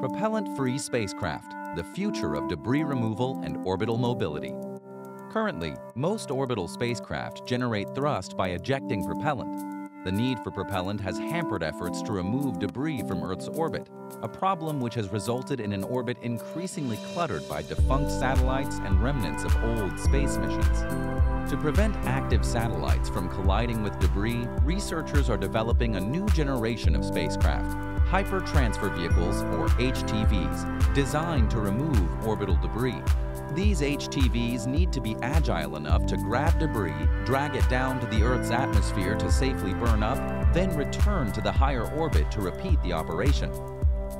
Propellant-free spacecraft, the future of debris removal and orbital mobility. Currently, most orbital spacecraft generate thrust by ejecting propellant, the need for propellant has hampered efforts to remove debris from Earth's orbit, a problem which has resulted in an orbit increasingly cluttered by defunct satellites and remnants of old space missions. To prevent active satellites from colliding with debris, researchers are developing a new generation of spacecraft, Hyper Transfer Vehicles, or HTVs, designed to remove orbital debris. These HTVs need to be agile enough to grab debris, drag it down to the Earth's atmosphere to safely burn up, then return to the higher orbit to repeat the operation.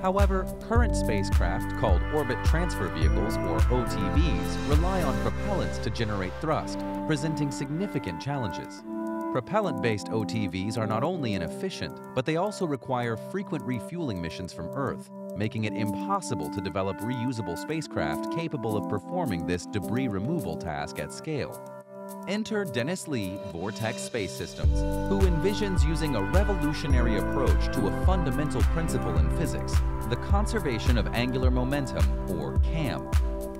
However, current spacecraft called Orbit Transfer Vehicles, or OTVs, rely on propellants to generate thrust, presenting significant challenges. Propellant-based OTVs are not only inefficient, but they also require frequent refueling missions from Earth, making it impossible to develop reusable spacecraft capable of performing this debris removal task at scale. Enter Dennis Lee, Vortex Space Systems, who envisions using a revolutionary approach to a fundamental principle in physics, the conservation of angular momentum, or CAM.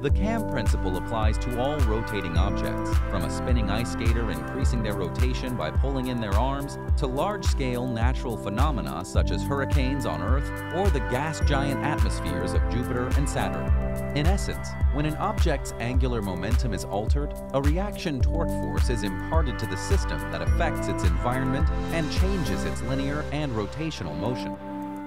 The CAM principle applies to all rotating objects, from a spinning ice skater increasing their rotation by pulling in their arms, to large-scale natural phenomena such as hurricanes on Earth or the gas giant atmospheres of Jupiter and Saturn. In essence, when an object's angular momentum is altered, a reaction torque force is imparted to the system that affects its environment and changes its linear and rotational motion.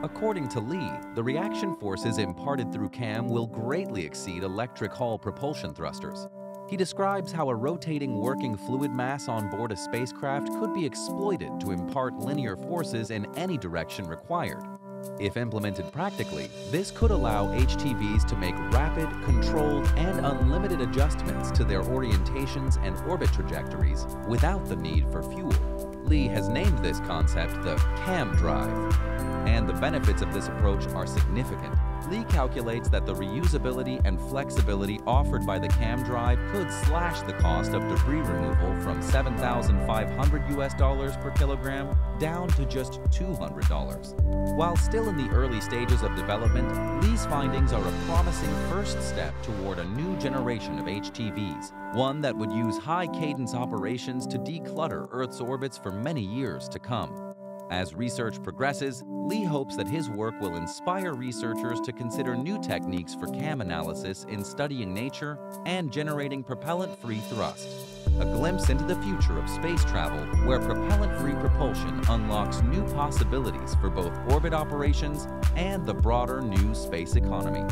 According to Lee, the reaction forces imparted through CAM will greatly exceed electric Hall propulsion thrusters. He describes how a rotating working fluid mass on board a spacecraft could be exploited to impart linear forces in any direction required. If implemented practically, this could allow HTVs to make rapid, controlled, and unlimited adjustments to their orientations and orbit trajectories without the need for fuel. Lee has named this concept the CAM drive, and the benefits of this approach are significant. Lee calculates that the reusability and flexibility offered by the CAM drive could slash the cost of debris removal from 7,500 US dollars per kilogram down to just $200. While still in the early stages of development, Lee's findings are a promising first step toward a new generation of HTVs, one that would use high-cadence operations to declutter Earth's orbits for many years to come. As research progresses, Lee hopes that his work will inspire researchers to consider new techniques for CAM analysis in studying nature and generating propellant-free thrust. A glimpse into the future of space travel where propellant-free propulsion unlocks new possibilities for both orbit operations and the broader new space economy.